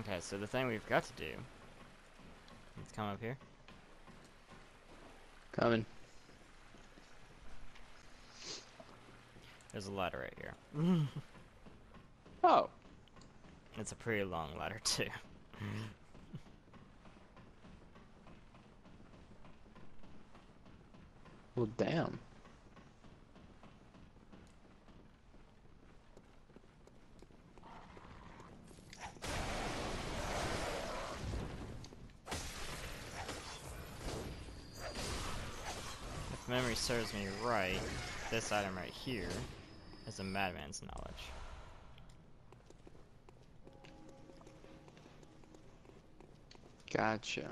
Okay, so the thing we've got to do. Let's come up here. Coming. There's a ladder right here. Oh. It's a pretty long ladder too. Well, damn. If memory serves me right, this item right here is a madman's knowledge. Gotcha.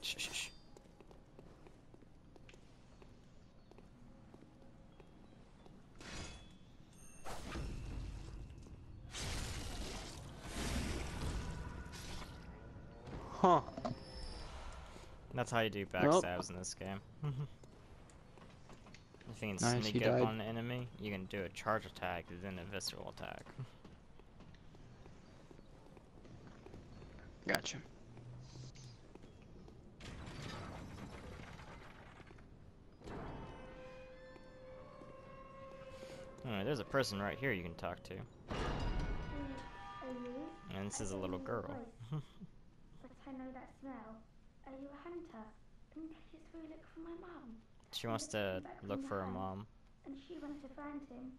Shh, shh, shh. Huh. That's how you do Well- backstabs in this game. if you can Nice, sneak up died. on an enemy, you can do a charge attack, then a visceral attack. Gotcha. Alright, there's a person right here you can talk to. And this is a little girl. I know that smell. Are you a hunter? And it's where you look for my mum. She wants to look for her mom. And she went to find him.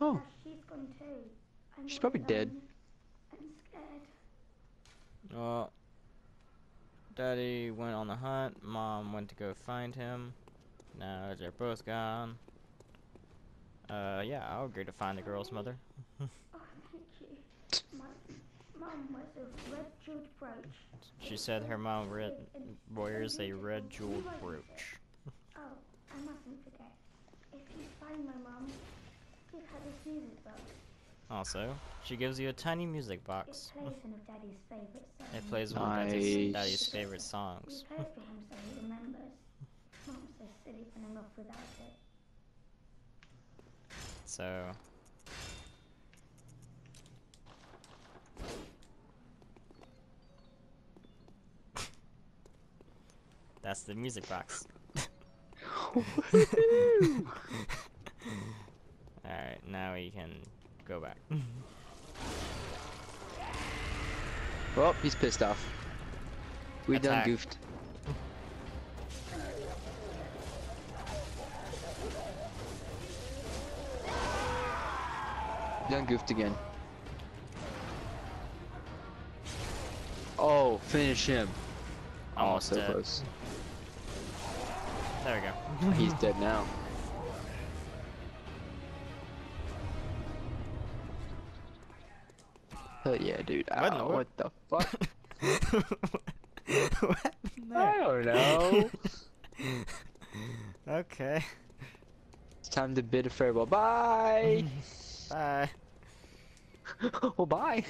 Oh. Now she's gone too. I'm She's probably dead. I'm scared. Well, Daddy went on the hunt. Mom went to go find him. Now they're both gone. Uh, yeah, I'll agree to find the girl's mother. Oh, thank you. My mum was a red jeweled brooch. She said her mom re- wears a red jeweled brooch. Oh, I mustn't forget. If you find my mum, give her this music box. Also, she gives you a tiny music It box. plays one of Daddy's favourite songs. It plays one of Daddy's, Daddy's favorite We songs. play it for him so he remembers. Mum's so silly running off without it. So, that's the music box. Alright, now we can go back. Well, he's pissed off. We done Attack. goofed. Done goofed again. Oh, finish him. Almost oh, so dead. close. There we go. He's dead now. Hell yeah, dude. What the ah, Ow, what the fuck? what happened I don't know. okay. it's time to bid a farewell. Bye. Bye. well, oh, bye.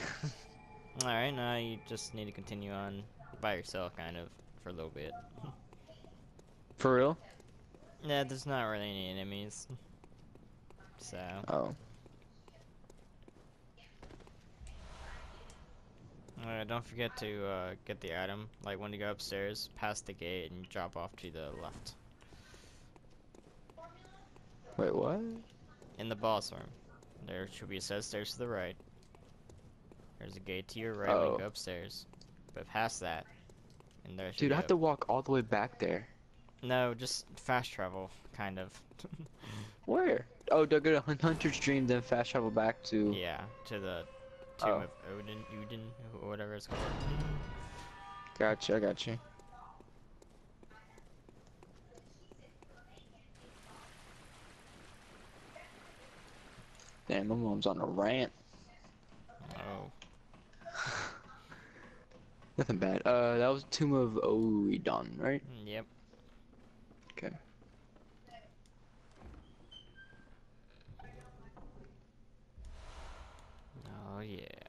Alright, now you just need to continue on by yourself, kind of, for a little bit. For real? Yeah, there's not really any enemies. So, Oh. uh, don't forget to uh, get the item. Like when you go upstairs, past the gate, and drop off to the left. Wait, what? In the boss room. There should be a set of stairs to the right. There's a gate to your right when Oh. you go upstairs. But past that, and there Dude, I have to walk all the way back there. No, just fast travel, kind of. Where? Oh, I go to Hunter's Dream, then fast travel back to... yeah, to the tomb Oh. of Odin, Udin, wh- whatever it's called. Gotcha, I got you. Damn, my mom's on a rant. Oh, Nothing bad. Uh, that was Tomb of Oedon, right? mm, yep. Okay. Oh yeah.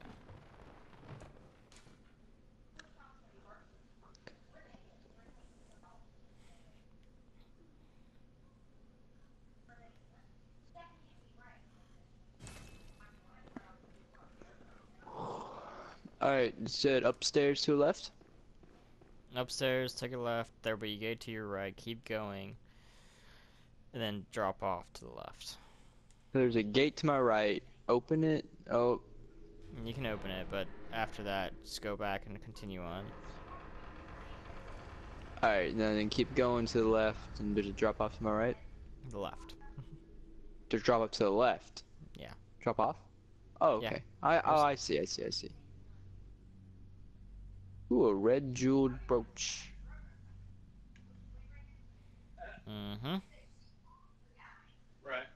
Alright, it said upstairs to the left. Upstairs, take a left. There'll be a gate to your right. Keep going, and then drop off to the left. There's a gate to my right. Open it. Oh, You can open it, but after that, just go back and continue on. alright, then keep going to the left, and there's a drop off to my right. The left. just drop off to the left. Yeah. Drop off. Oh, Yeah. okay. I oh I see. I see. I see. Ooh, a red jeweled brooch. Mm-hmm. Right.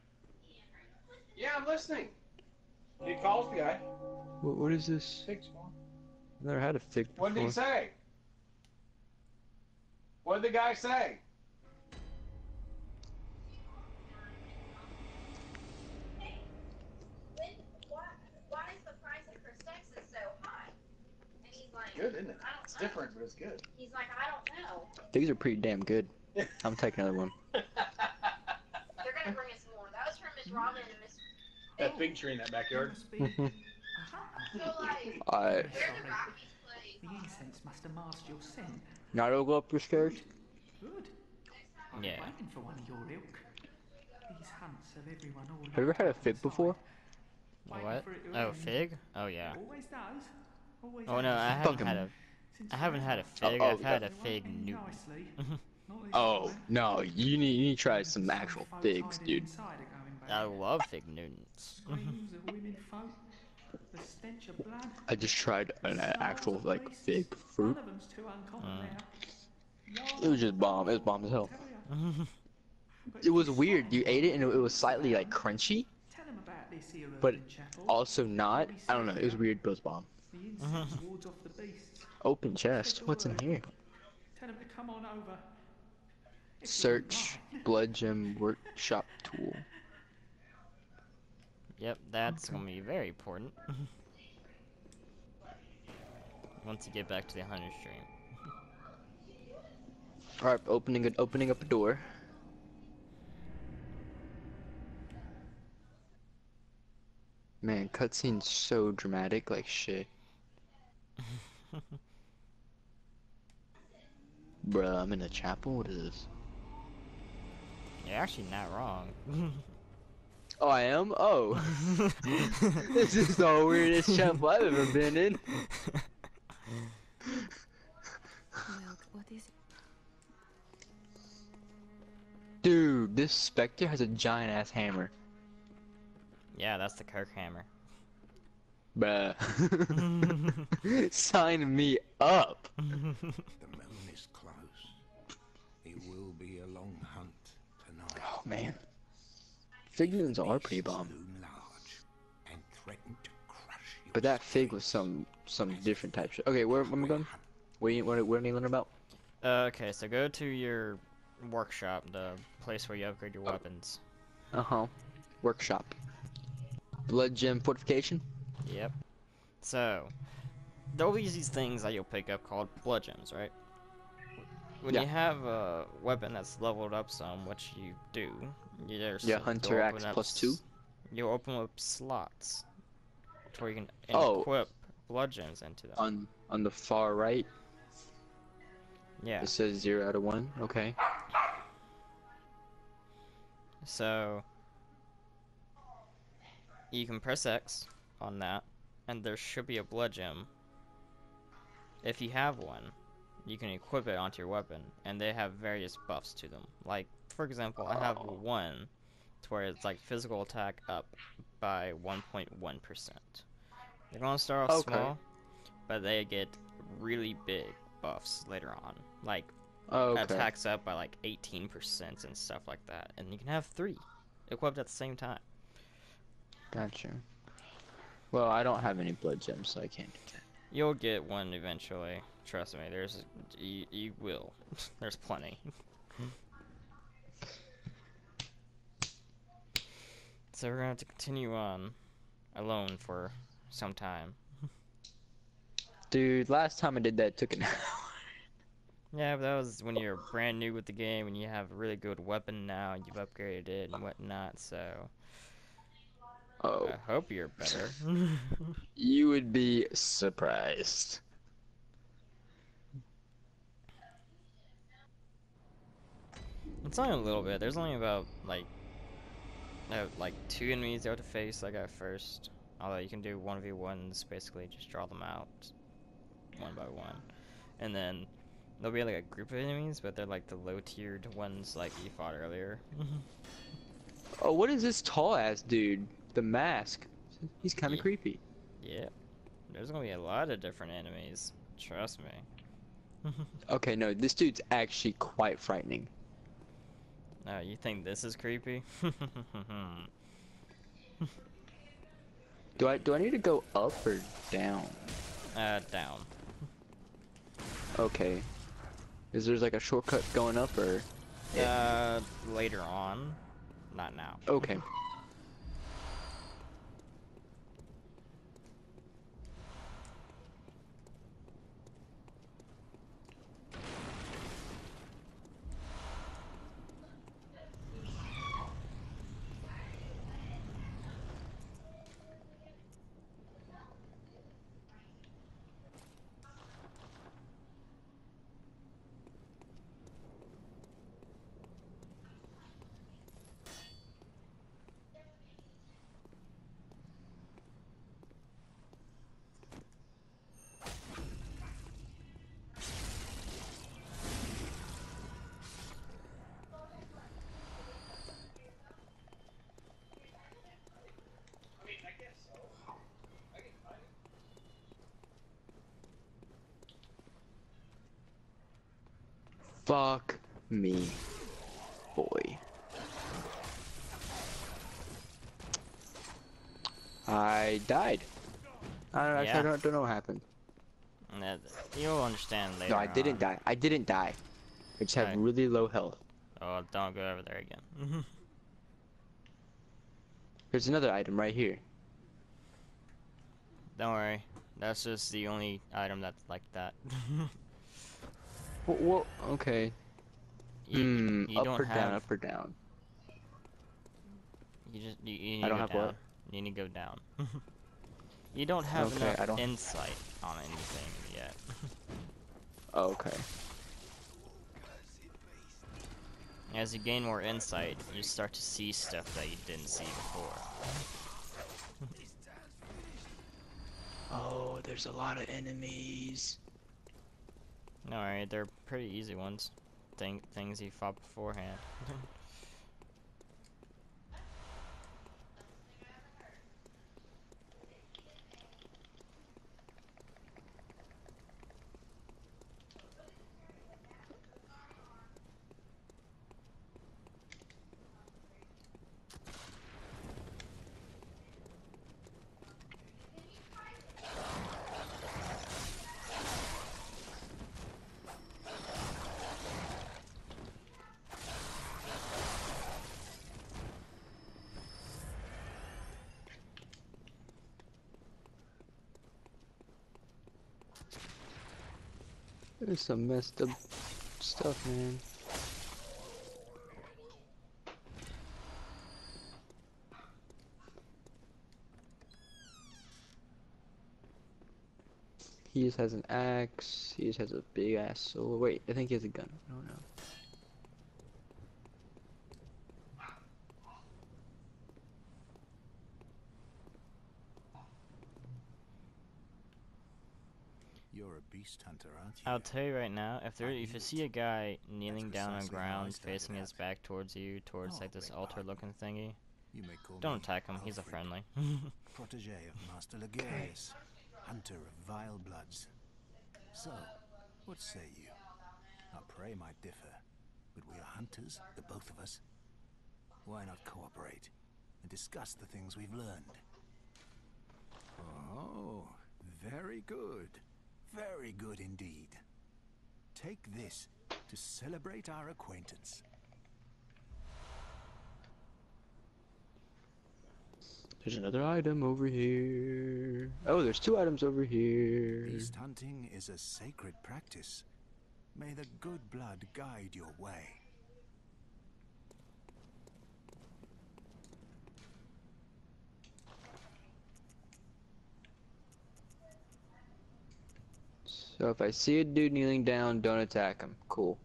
Yeah, I'm listening. He calls the guy. What, what is this? Fig's one. I've never had a fig What did he say? What did the guy say? when, why, why is the price of Christexes so high? And he's like, Good, isn't it? It's different, but it's good. He's like, I don't know. Figs are pretty damn good. I'm taking another one. They're gonna bring us more. That was from Miss Robin and Miss. that fig tree in that backyard. Must be. So like, I where the The incense must have masked your scent. not go up your stairs. Good. I'm Yeah. waiting for one of your ilk. These hunts of everyone all Have you ever had a locked fig before? What? for it to Oh, end. fig? Oh yeah. Always does. Always Oh no. I haven't Fucking- had a. Since I haven't had a fig. Oh, I've oh, had a fig end Newton. nicely. Not this Oh no, you need you need to try some Some actual figs, dude. inside are going I love fig Newtons. Screams of women folk. The stench of blood. I just tried an actual like fig fruit. None of them's too uncommon Mm. It was just bomb. It was bomb as hell. Tell ya. But It was weird. You ate it and it was slightly like crunchy, Tell 'em about this here but also not. I don't know. It was weird, but it was bomb. The mm-hmm. incense wards off the beasts. Open chest. What's in here? Tell 'em to come on over. If Search blood gem workshop tool. Yep, that's gonna be very important. Once you get back to the Hunter's Dream. All right, opening it, opening up a door. Man, cutscene's so dramatic, like shit. Bruh, I'm in a chapel. What is this? You're actually not wrong. Oh, I am. Oh, this is the weirdest chapel I've ever been in. Well, what is it? Dude, this specter has a giant ass hammer. yeah, that's the Kirk hammer. Bruh. Sign me up. The moon is close. It will be a long hunt tonight. Oh man. Figments are pretty bomb. Large and threaten to crush But that fig was some some different type shit. Okay, where, where am I going? What you, what, what am I learning about? Uh, okay, so go to your workshop, the place where you upgrade your weapons. Uh huh. Workshop. Blood gem fortification. Yep. So, there'll be these things that you'll pick up called blood gems, right? When Yeah. you have a weapon that's leveled up some, which you do, you there's Yeah, Hunter Axe plus two? You'll open up slots to where you can Oh. equip blood gems into them. On on the far right, yeah. it says zero out of one. Okay. So you can press X on that, and there should be a blood gem. If you have one, you can equip it onto your weapon, and they have various buffs to them. Like, for example, I have Oh. one to where it's like physical attack up by 1.1%. They're gonna start off Okay. small, but they get really big buffs later on. Like okay. attacks up by like 18% and stuff like that. And you can have three equipped at the same time. Gotcha. Well, I don't have any blood gems, so I can't do that. You'll get one eventually. Trust me, there's you, you will. there's plenty. so we're gonna have to continue on alone for some time. Dude, last time I did that took an hour. Yeah, but that was when you're brand new with the game and you have a really good weapon now and you've upgraded it and whatnot, so Oh, I hope you're better. you would be surprised. it's only a little bit. There's only about like, uh, like two enemies have to face like at first. Although you can do one v ones, basically just draw them out one by one, and then there'll be like a group of enemies, but they're like the low tiered ones like you fought earlier. Oh, what is this tall ass dude? The mask. He's kind of Yeah. creepy. yeah, there's gonna be a lot of different enemies. Trust me. Okay, no, this dude's actually quite frightening. Oh, you think this is creepy? Do I do I need to go up or down? uh, down. Okay. Is there like a shortcut going up or? Uh, later on, not now. Okay. Fuck me, boy. I died. I don't, Yeah. I don't, don't know what happened. And You'll understand later. No, I didn't on. die. I didn't die. I just have Right. really low health. Oh, don't go over there again. There's another item right here. don't worry. That's just the only item that's like that. What? what? Okay. you, Hmm. you up don't or have. down? Up or down? You just you, you need I to don't go have down. what? You need to go down. you don't have Okay, enough I don't- insight on anything yet. Oh, okay. As you gain more insight, you start to see stuff that you didn't see before. Oh, there's a lot of enemies. No they're pretty easy ones. Thing things you fought beforehand. There's some messed up stuff, man. He just has an axe. He just has a big ass sword. Wait, I think he has a gun. I don't know. You're a beast hunter, aren't you? I'll tell you right now, if there if you see a guy kneeling down on ground, facing his back towards you, towards Oh, like this altar-looking thingy, You may call don't attack him, he's a friendly. Protege of Master Logarius, hunter of vile bloods. So, what say you? Our prey might differ, but we are hunters, the both of us. Why not cooperate and discuss the things we've learned? Oh, very good. Very good indeed. Take this to celebrate our acquaintance. There's another item over here. Oh, there's two items over here. Beast hunting is a sacred practice. May the good blood guide your way. So if I see a dude kneeling down, don't attack him. Cool.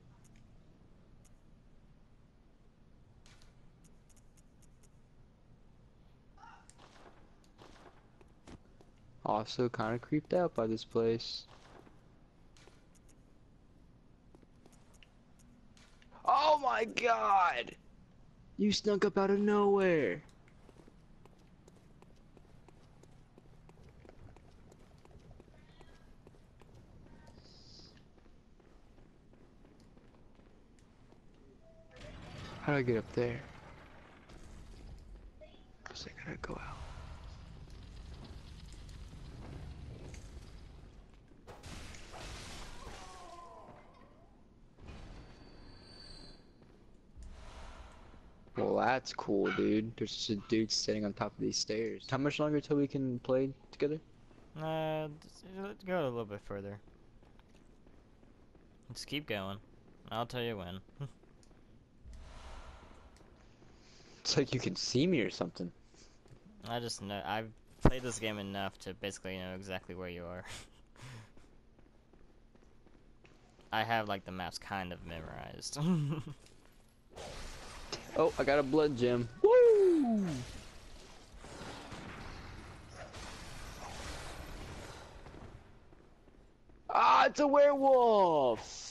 Also kind of creeped out by this place. Oh my god! You snuck up out of nowhere! How do I get up there? Guess I gotta go out. Well, that's cool, dude. There's just a dude sitting on top of these stairs. How much longer till we can play together? Uh, let's go a little bit further. Let's keep going. I'll tell you when. It's like you can see me or something. I just know I've played this game enough to basically know exactly where you are. I have like the maps kind of memorized. Oh, I got a blood gem. Woo! Ah, it's a werewolf!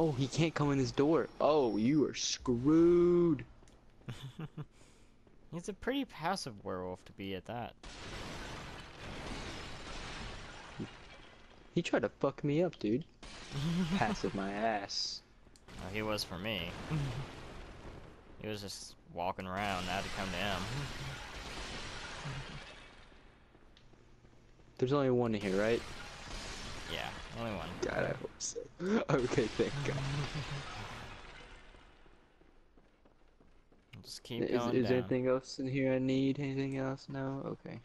Oh, he can't come in this door. Oh, you are screwed. He's a pretty passive werewolf to be at that. He tried to fuck me up, dude. Passive my ass. Well, he was for me. he was just walking around. Now to come to him. There's only one in here, right? Yeah, only one. God, I hope so. Okay, thank God. Just keep Is, going is down. there anything else in here I need? Anything else? No? Okay.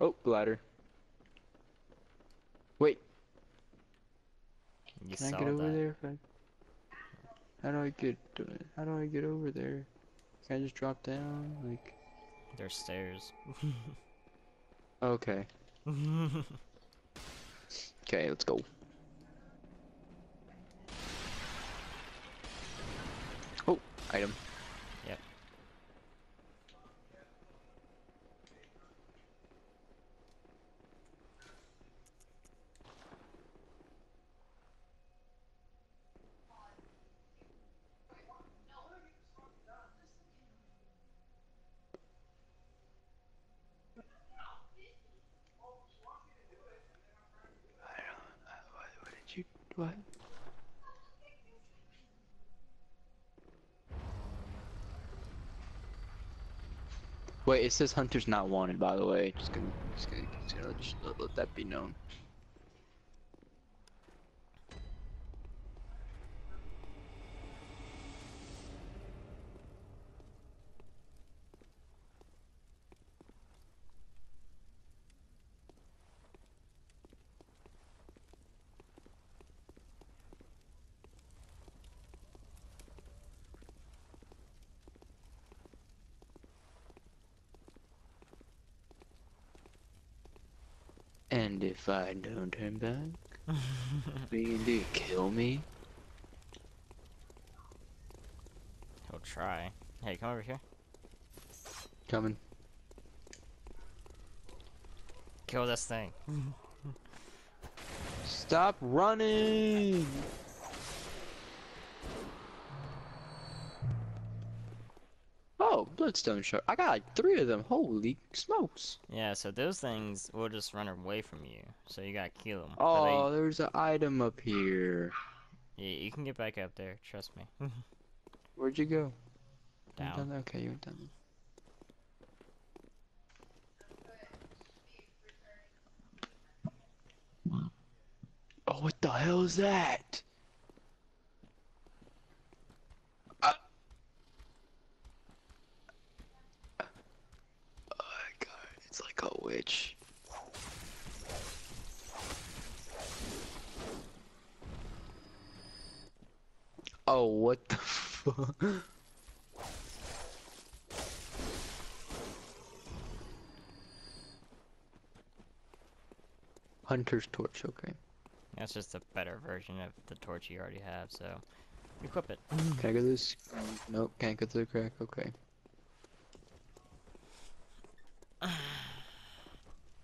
Oh, ladder. Wait, You can I get over that. there? If I... How do I get? How do I get over there? Can I just drop down? Like, There's stairs. okay, okay, let's go. Oh, item. Yep. What, what did you? What? Wait, it says Hunter's not wanted, by the way. Just gonna, just gonna, just gonna just let, let that be known. And if I don't turn back, what are you gonna do? Kill me? He'll try. Hey, come over here. Coming. Kill this thing. Stop running! Bloodstone shard. I got like three of them. Holy smokes. Yeah, so those things will just run away from you. So you gotta kill them. Oh, there's an item up here. yeah, you can get back up there. Trust me. Where'd you go? You Down. Okay, you went down. there. Oh, what the hell is that? Oh, what the fuck? Hunter's torch, okay. That's just a better version of the torch you already have, so equip it. Can I this? Nope, can't get to the crack, okay.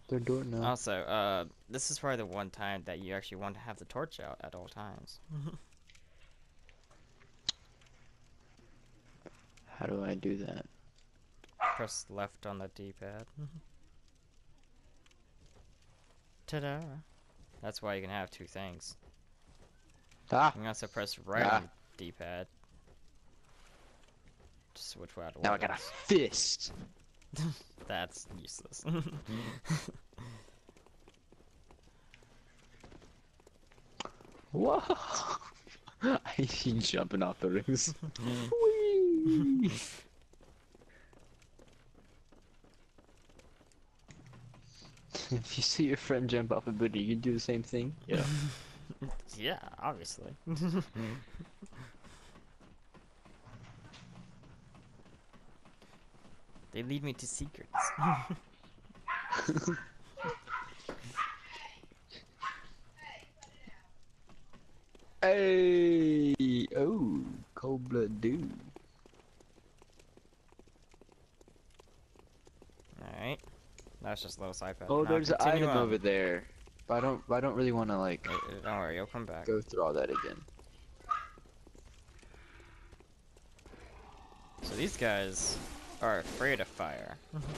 Their door no. Also, uh, this is probably the one time that you actually want to have the torch out at all times. How do I do that? Press left on the D-pad. Ta-da! That's why you can have two things. Ah! You can also press right Ah. on the D-pad. To switch out Now I got a fist! That's useless. Whoa! I see jumping off the rings. If you see your friend jump off a building, you do the same thing? Yeah. yeah, obviously. They lead me to secrets. hey! Oh, cold blood dude. Alright. That's just a little side path. Oh, Now there's an item on. over there. But I don't. I don't really want to like uh, Don't worry, you'll come back. go through all that again. So these guys are afraid of fire. Mm-hmm.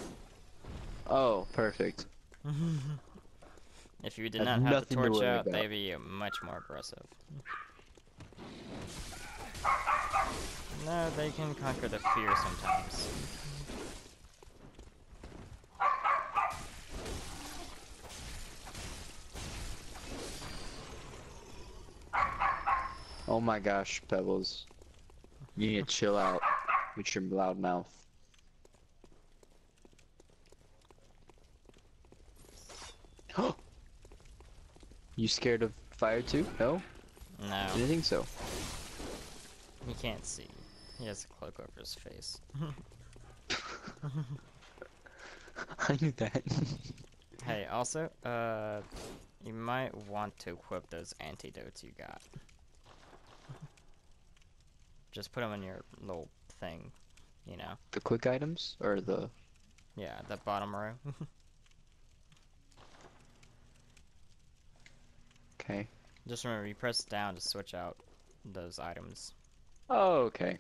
Oh, perfect. If you did not have the nothing to torch out, about. they'd be much more aggressive. No, they can conquer the fear sometimes. Oh my gosh, Pebbles. You need to chill out with your loud mouth. You scared of fire too? No? No, Didn't think so. he can't see. He has a cloak over his face. I knew that. Hey, also, uh, you might want to equip those antidotes you got. Just put them in your little thing, you know. the quick items or the Yeah, the bottom row. okay. Just remember, you press down to switch out those items. Oh, okay.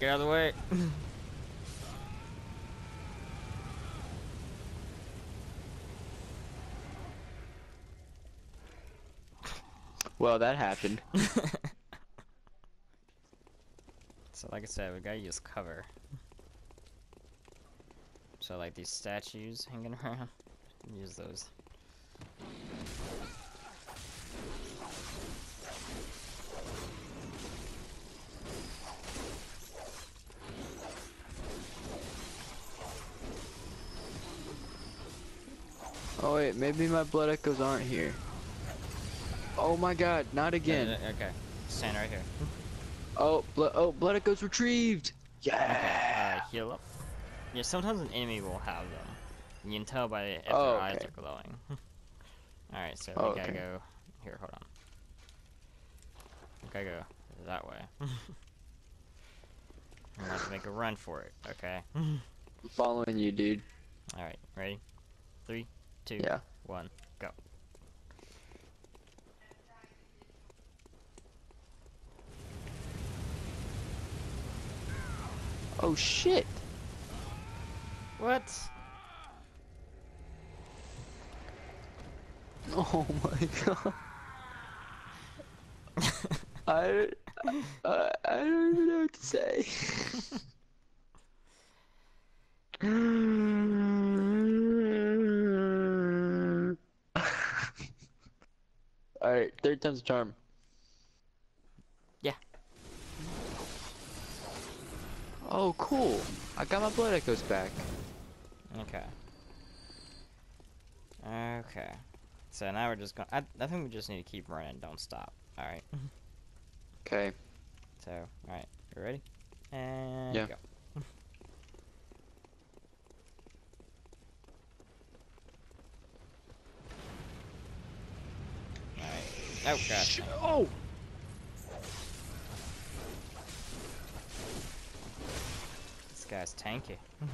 Get out of the way. Well, that happened. so, like I said, we gotta use cover. So, like these statues hanging around, use those. Oh wait, maybe my blood echoes aren't here. Oh my god, not again. okay, stand right here. Oh, blood. Oh, blood echoes retrieved. Yeah. Uh, heal up. Yeah, sometimes an enemy will have them. You can tell by if Oh, their eyes are glowing. Alright, so Oh, we gotta okay. go. Here, hold on. We gotta go that way. I'm gonna have to make a run for it, okay? I'm following you, dude. Alright, ready? Three, two, Yeah. one, go. Oh shit. What? Oh my god. I Uh, I don't even know what to say. Alright, third time's a charm. Yeah. Oh, cool. I got my blood echoes back. Okay. Okay. So now we're just going. I I think we just need to keep running. Don't stop. All right. Okay. So all right. You ready? And Yeah. go. all right. Oh This guy's tanky.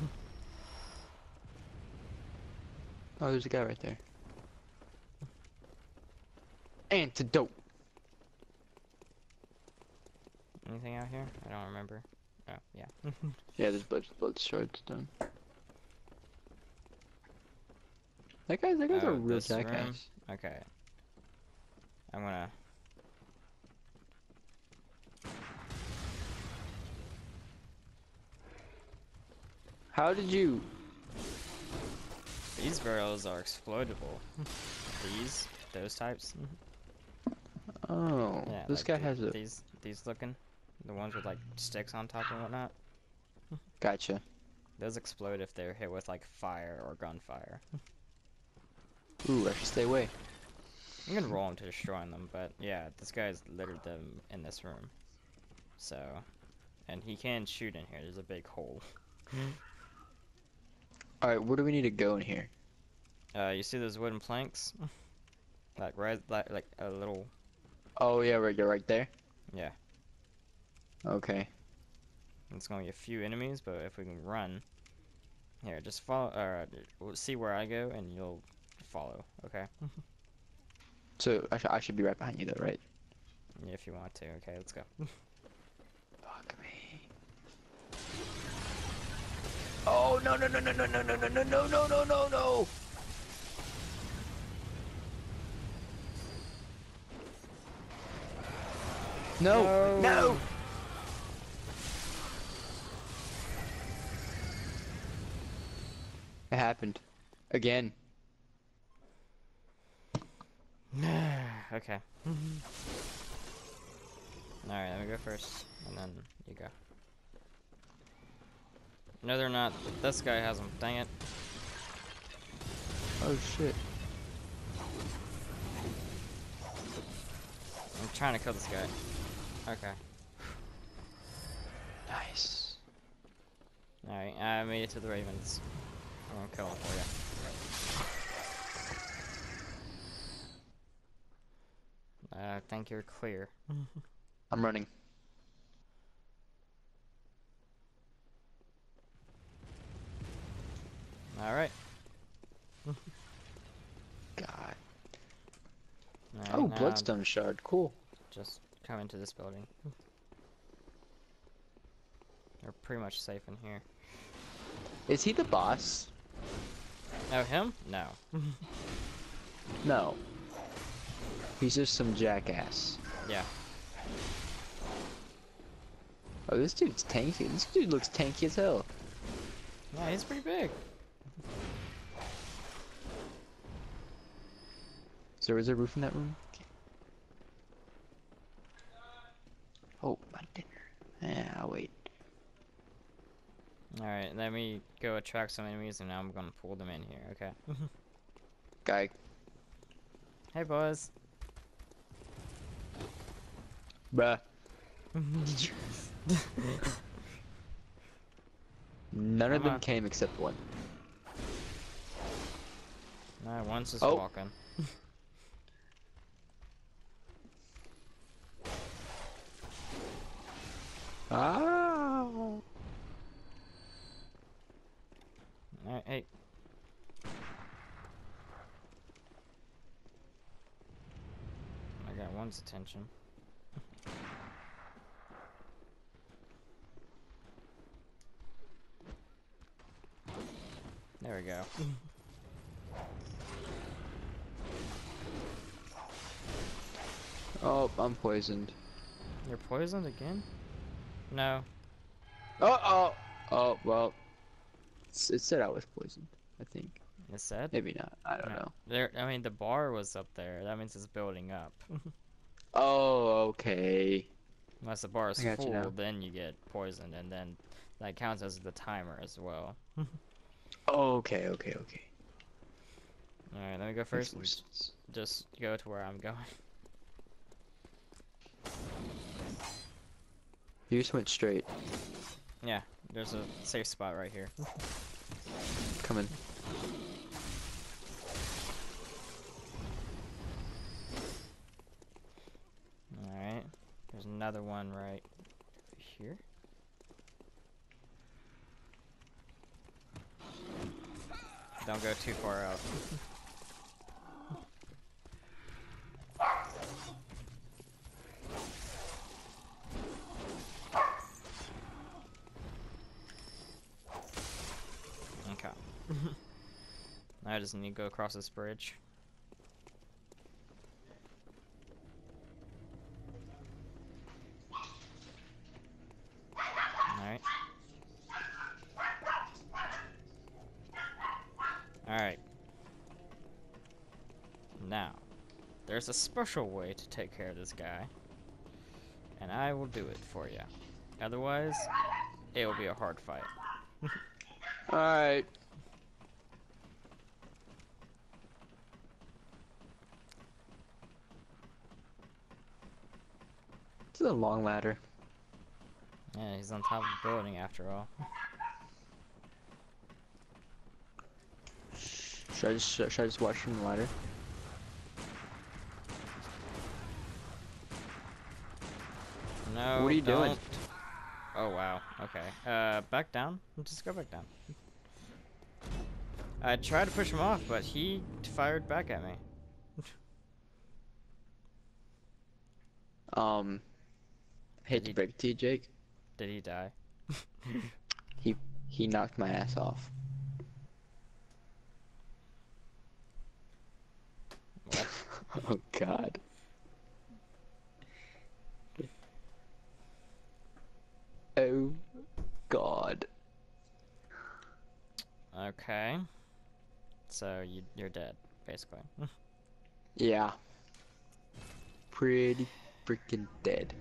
Oh, there's a guy right there. Antidote. Anything out here? I don't remember. Oh yeah. Yeah, there's blood, blood shards done. That guy's, that guy's a Oh, real jackass. Okay. I'm gonna. How did you? These barrels are explodable. these, those types. Oh, Yeah. this like guy the- has a. These, these looking, the ones with like sticks on top and whatnot. Gotcha. Those explode if they're hit with like fire or gunfire. Ooh, I should stay away. I'm gonna roll into destroying them, but yeah, this guy's littered them in this room. So, and he can shoot in here. There's a big hole. All right, where do we need to go in here? Uh, you see those wooden planks? like right, like like a little. Oh yeah, right, you're right there. Yeah. Okay. It's gonna be a few enemies, but if we can run, here, just follow. Uh, we'll see where I go, and you'll follow. Okay. So I, sh I should be right behind you though, right? Yeah, if you want to. Okay, let's go. Fuck me. Oh no no no no no no no no no no no no no no! No no! It happened again. okay. Alright, let me go first, and then you go. No, they're not. This guy has them. Dang it. Oh shit! I'm trying to kill this guy. Okay. Nice. Alright, I made it to the Ravens. I'm gonna kill him for you. Uh, I think you're clear. I'm running. Alright. God. Alright, Oh, bloodstone shard. Cool. Just come into this building. We're pretty much safe in here. Is he the boss? Oh, him? No. No. He's just some jackass. Yeah. Oh, this dude's tanky. This dude looks tanky as hell. Yeah, he's pretty big. So is there a roof in that room? Oh, my dinner. Yeah, I'll wait. Alright, let me go attract some enemies and now I'm gonna pull them in here, okay? Guy. hey, boys. Bruh. None of them on. came except one. Nah, one's just Oh. walking. Ah. Alright, hey. I got one's attention. There we go. Oh, I'm poisoned. You're poisoned again? No. Oh, oh, oh, well. It said I was poisoned, I think. It said? Maybe not. I don't No. know. There. I mean, the bar was up there. That means it's building up. Oh, okay. Unless the bar is I got you full, then you get poisoned, and then that counts as the timer as well. Okay, okay, okay. Alright, let me go first. Just go to where I'm going. You just went straight. Yeah, there's a safe spot right here. Coming. Alright. There's another one right here. Don't go too far out. Okay. I just need to go across this bridge. Alright. Alright. Now, there's a special way to take care of this guy. And I will do it for you. Otherwise, it will be a hard fight. Alright. It's a long ladder. Yeah, he's on top of the building after all. Should I just should I just watch from the ladder? No. What are you doing? don't. Oh wow. Okay. Uh, back down. Just go back down. I tried to push him off, but he fired back at me. Um, hate to break it to you, Jake. Did he die? He he knocked my ass off. What? oh God. Oh God. Okay. So you you're dead, basically. Yeah. Pretty freaking dead.